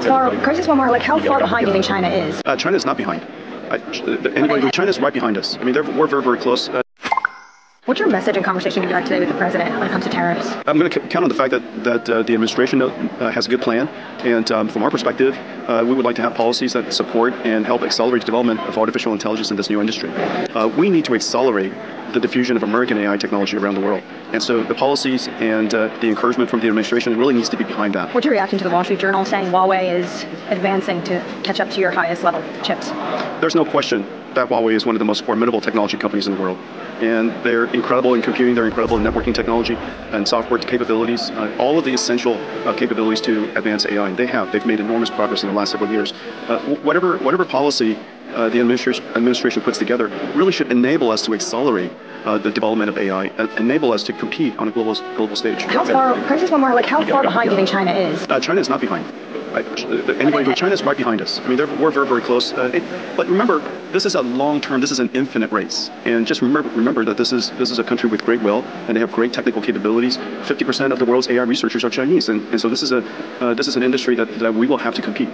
How far, can I just one more, like how far behind do you think China is? Uh, China is not behind. I, anybody, China is right behind us. I mean, we're very, very close. Uh, What's your message and conversation you'd like today with the president when it comes to tariffs? I'm going to count on the fact that, that uh, the administration uh, has a good plan. And um, from our perspective, uh, we would like to have policies that support and help accelerate the development of artificial intelligence in this new industry. Uh, we need to accelerate the diffusion of American AI technology around the world. And so the policies and uh, the encouragement from the administration really needs to be behind that. What's your reaction to the Wall Street Journal saying Huawei is advancing to catch up to your highest level chips? There's no question that Huawei is one of the most formidable technology companies in the world. And they're incredible in computing, they're incredible in networking technology and software capabilities, uh, all of the essential uh, capabilities to advance AI. And they have. They've made enormous progress in the last several years. Uh, whatever, whatever policy uh, the administration, administration puts together really should enable us to accelerate uh, the development of AI, and enable us to compete on a global global stage. How far? Can I just one more? Like how far behind do you think China is? Uh, China is not behind. I, anybody, China is right behind us. I mean, we're very, very close. Uh, it, but remember, this is a long-term. This is an infinite race. And just remember, remember that this is this is a country with great will, and they have great technical capabilities. 50% of the world's AI researchers are Chinese, and, and so this is a uh, this is an industry that, that we will have to compete.